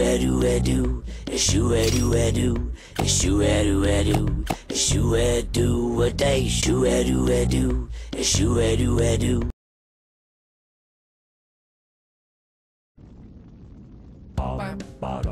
edu edu, ishu edu edu, ishu edu edu, ishu edu what day, ishu edu edu, ishu edu edu. Bottom, bottom.